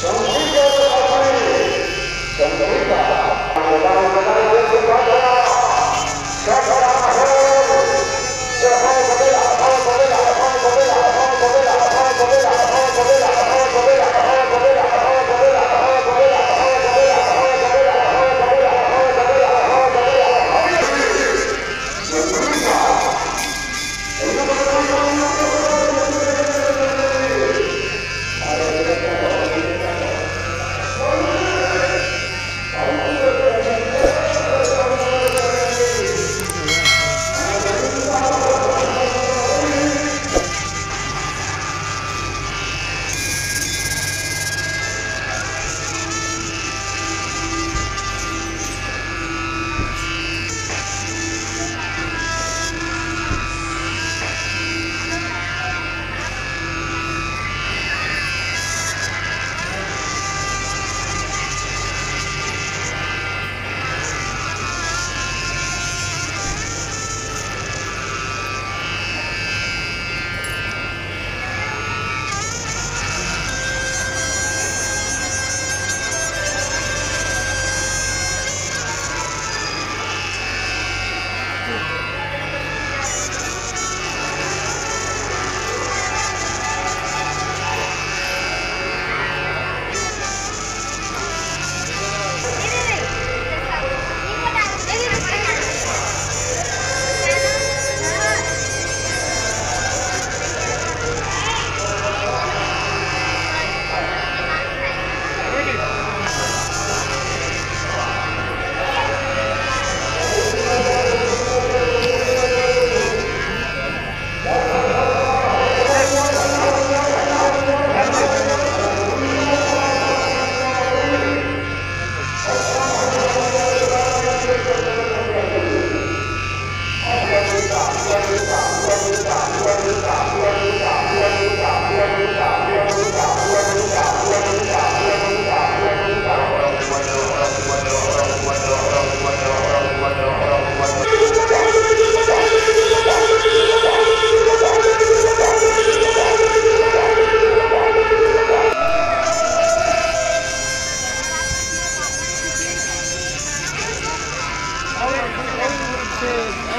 Don't do that.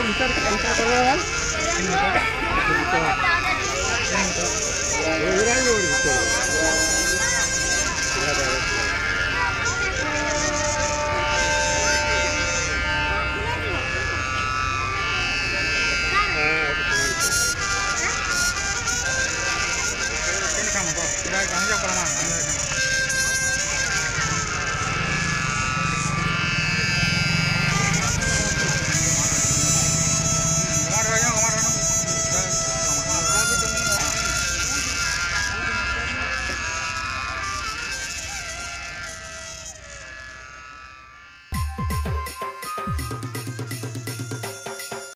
bisa ini kan? Ini